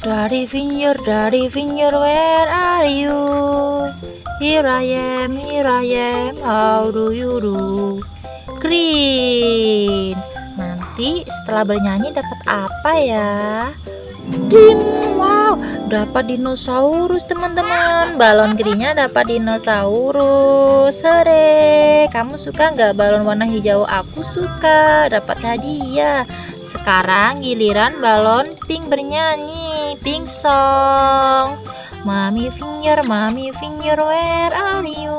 Daddy finger, daddy finger, where are you? Here I am, here I am, how do you do? Green. Nanti setelah bernyanyi dapat apa ya? Din, wow, dapat dinosaurus teman-teman. Balon greennya dapat dinosaurus. Hore, kamu suka nggak balon warna hijau? Aku suka, dapat hadiah. Sekarang giliran balon pink bernyanyi, pink song. Mami finger, mami finger, where are you?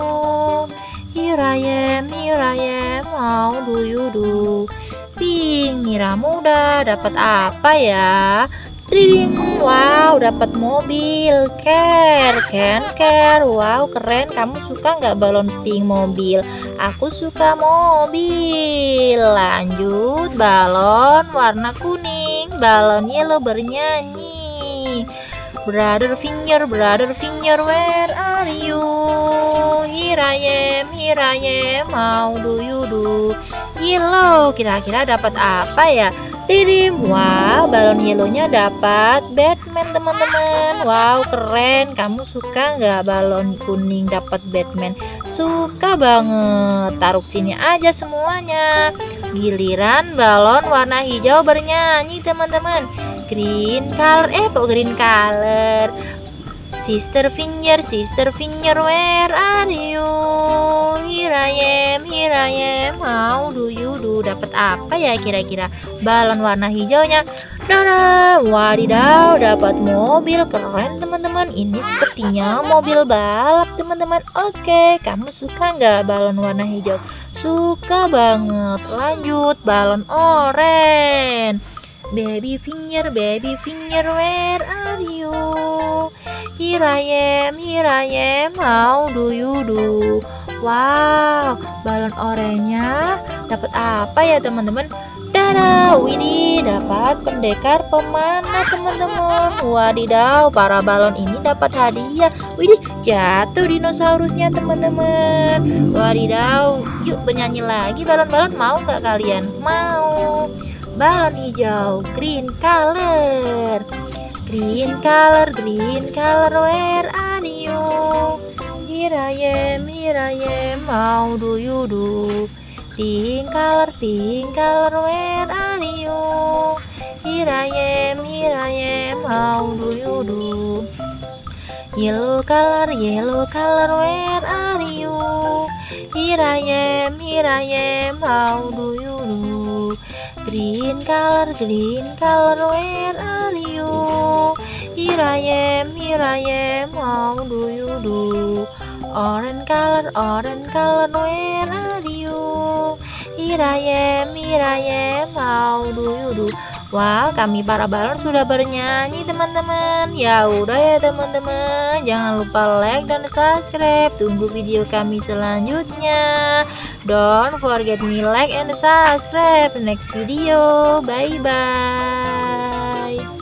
Here I am, here I am, how do you do? Pink, Mira muda, dapat apa ya? Ding, wow, dapat mobil. Care, can care. Wow, keren. Kamu suka nggak balon pink mobil? Aku suka mobil. Lanjut, balon warna kuning. Balon yellow bernyanyi. Brother finger, brother finger, where are you? Here I am, here I am. How do you do? Yellow, kira-kira dapat apa ya? Didim, wow, balon yellownya dapat Batman teman-teman. Wow, keren. Kamu suka nggak balon kuning dapat Batman? Suka banget. Taruh sini aja semuanya. Giliran balon warna hijau bernyanyi teman-teman. Green color, eh kok green color? Sister finger, sister finger, where are you? Here I am, here I am. How do you do? Dapat apa ya kira-kira? Balon warna hijaunya. Dada, wadidaw, dapat mobil keren teman-teman. Ini sepertinya mobil balap teman-teman. Oke, kamu suka nggak balon warna hijau? Suka banget. Lanjut, balon oranye. Baby finger, baby finger, where are you? Here I am, here I am, how do you do? Wow, balon oranye dapat apa ya teman-teman? Dada, Widih, dapat pendekar pemanah teman-teman. Wadidaw, para balon ini dapat hadiah. Widih, jatuh dinosaurusnya teman-teman. Wadidaw, yuk bernyanyi lagi balon-balon. Mau nggak kalian? Mau. Balon hijau, green color. Green color, green color, where are you? Here I am, here I am, how do you do? Pink color, pink color, where are you? Here I am, here I am, how do you do? Yellow color, yellow color, where are you? Here I am, here I am, how do you do? Green color, green color, where are you? Here I am, here I am, how do you do? Orange color, orange color, where are you? Here I am, here I am, how do you do? Wah, kami para balon sudah bernyanyi teman-teman. Ya udah ya teman-teman, jangan lupa like dan subscribe. Tunggu video kami selanjutnya. Don't forget me like and subscribe next video. Bye bye.